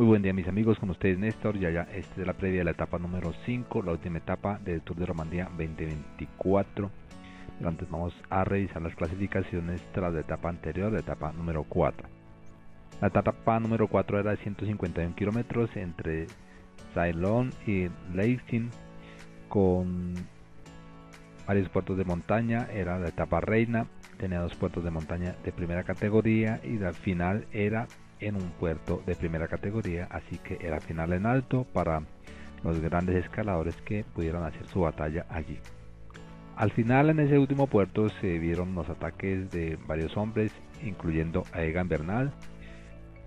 Muy buen día mis amigos, con ustedes Néstor, ya ya este es la previa de la etapa número 5, la última etapa del Tour de Romandía 2024. Pero antes vamos a revisar las clasificaciones tras la etapa anterior, la etapa número 4. La etapa número 4 era de 151 kilómetros entre Ceylon y Leipzig con varios puertos de montaña, era la etapa reina, tenía dos puertos de montaña de primera categoría y la final era en un puerto de primera categoría, así que era final en alto para los grandes escaladores que pudieron hacer su batalla allí. Al final en ese último puerto se vieron los ataques de varios hombres, incluyendo a Egan Bernal,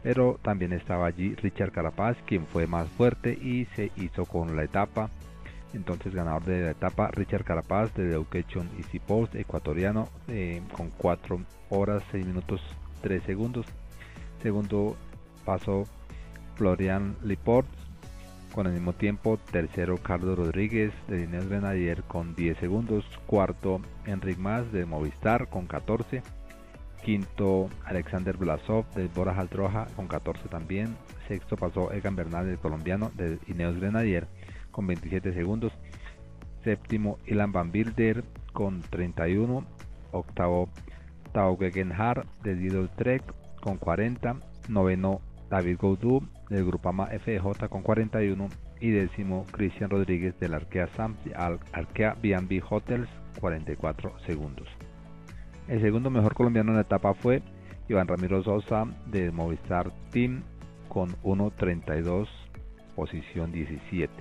pero también estaba allí Richard Carapaz, quien fue más fuerte y se hizo con la etapa. Entonces ganador de la etapa Richard Carapaz de Education Easy Post ecuatoriano eh, con 4 horas 6 minutos 3 segundos Segundo paso Florian Liport con el mismo tiempo. Tercero Carlos Rodríguez de Dinero Grenadier con 10 segundos. Cuarto Enric Mas de Movistar con 14. Quinto Alexander Blasov de Bora Altroja con 14 también. Sexto pasó Egan Bernal del colombiano de Ineos Grenadier con 27 segundos. Séptimo Ilan Van Bilder con 31. Octavo Tao Gegenhardt de Diddle Trek con 40, noveno David Goudou del Grupama FJ con 41 y décimo Cristian Rodríguez del Arkea, Sam, Arkea B&B Hotels 44 segundos. El segundo mejor colombiano en la etapa fue Iván Ramiro Sosa del Movistar Team con 1.32 posición 17.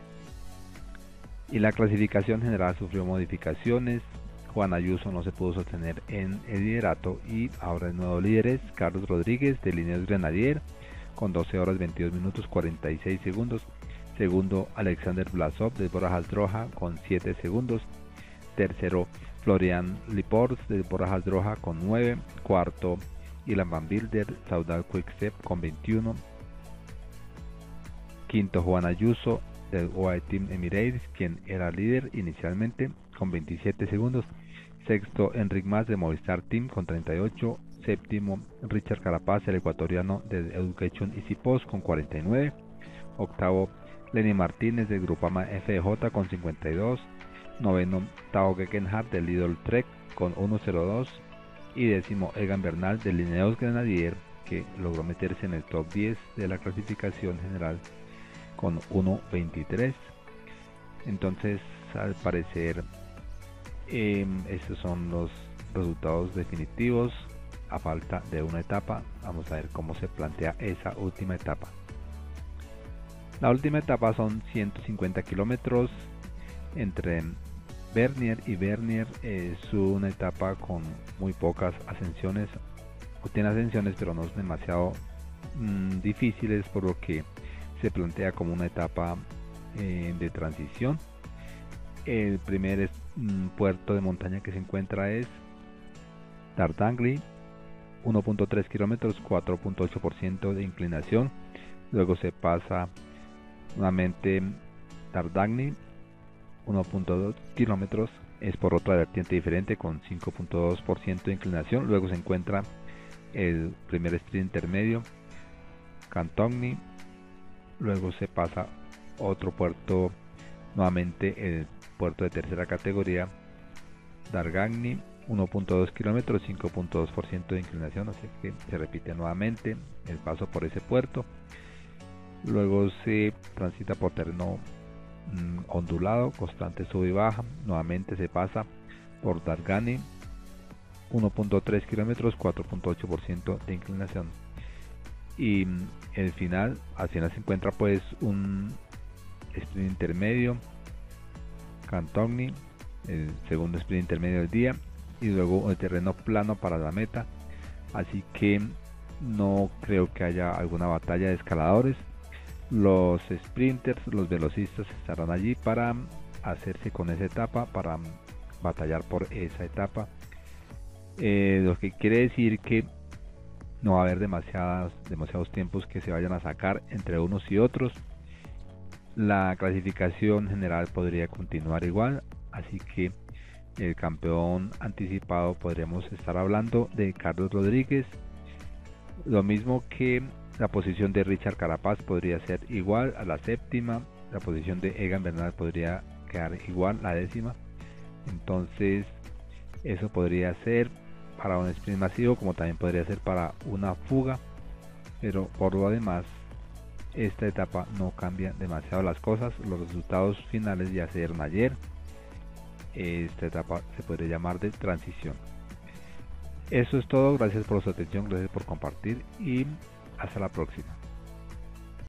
Y la clasificación general sufrió modificaciones, Juan Ayuso no se pudo sostener en el liderato y ahora el nuevo líder es Carlos Rodríguez de Líneas Grenadier con 12 horas 22 minutos 46 segundos. Segundo Alexander Blasov de Borajal Droja con 7 segundos. Tercero Florian Lipors de Borajal Droja con 9. Cuarto Ilan Van Bilder, Saudal Quickstep con 21. Quinto Juan Ayuso del OI Team Emirates, quien era líder inicialmente con 27 segundos. Sexto, Enric Mas de Movistar Team con 38. Séptimo, Richard Carapaz, el ecuatoriano de Education Easy Post con 49. Octavo, Lenny Martínez del Grupama FJ con 52. Noveno, Tao Gegenhardt del Lidl Trek con 1.02. Y décimo, Egan Bernal del Lineos Grenadier que logró meterse en el top 10 de la clasificación general con 1.23. Entonces, al parecer, Em, estos son los resultados definitivos a falta de una etapa. Vamos a ver cómo se plantea esa última etapa. La última etapa son 150 kilómetros entre Bernier y Bernier. Es una etapa con muy pocas ascensiones. Tiene ascensiones pero no es demasiado mm, difíciles por lo que se plantea como una etapa eh, de transición el primer mm, puerto de montaña que se encuentra es Tardangli, 1.3 kilómetros, 4.8% de inclinación. Luego se pasa nuevamente Tardagni, 1.2 kilómetros, es por otra vertiente diferente con 5.2% de inclinación. Luego se encuentra el primer sprint intermedio, Cantogni. Luego se pasa otro puerto, nuevamente el puerto de tercera categoría, Dargagni, 1.2 kilómetros, 5.2% de inclinación, así que se repite nuevamente el paso por ese puerto. Luego se transita por terreno mm, ondulado, constante sube y baja. Nuevamente se pasa por Dargani, 1.3 kilómetros, 4.8% de inclinación. Y mm, el final, al final se encuentra pues un sprint intermedio Cantogni, el segundo sprint intermedio del día, y luego el terreno plano para la meta. Así que no creo que haya alguna batalla de escaladores. Los sprinters, los velocistas estarán allí para hacerse con esa etapa, para batallar por esa etapa. Eh, lo que quiere decir que no va a haber demasiados, demasiados tiempos que se vayan a sacar entre unos y otros la clasificación general podría continuar igual, así que el campeón anticipado podríamos estar hablando de Carlos Rodríguez, lo mismo que La posición de Richard Carapaz podría ser igual a la séptima. La posición de Egan Bernal podría quedar igual a la décima. Entonces, eso podría ser para un sprint masivo, como también podría ser para una fuga. Pero por lo demás, esta etapa no cambia demasiado las cosas. Los resultados finales ya se dieron ayer. Esta etapa se podría llamar de transición. Eso es todo. Gracias por su atención, gracias por compartir y hasta la próxima.